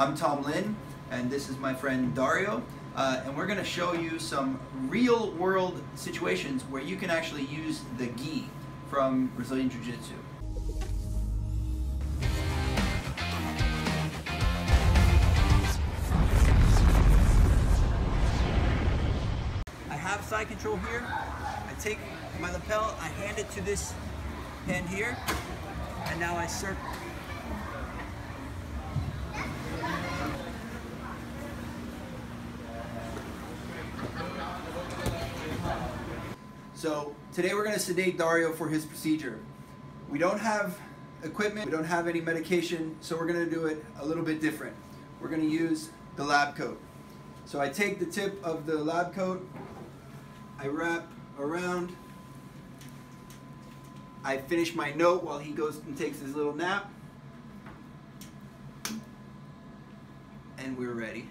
I'm Tom Lynn, and this is my friend Dario, uh, and we're going to show you some real world situations where you can actually use the gi from Brazilian Jiu Jitsu. I have side control here. I take my lapel, I hand it to this hand here, and now I circle. So today we're going to sedate Dario for his procedure. We don't have equipment, we don't have any medication, so we're going to do it a little bit different. We're going to use the lab coat. So I take the tip of the lab coat, I wrap around, I finish my note while he goes and takes his little nap, and we're ready.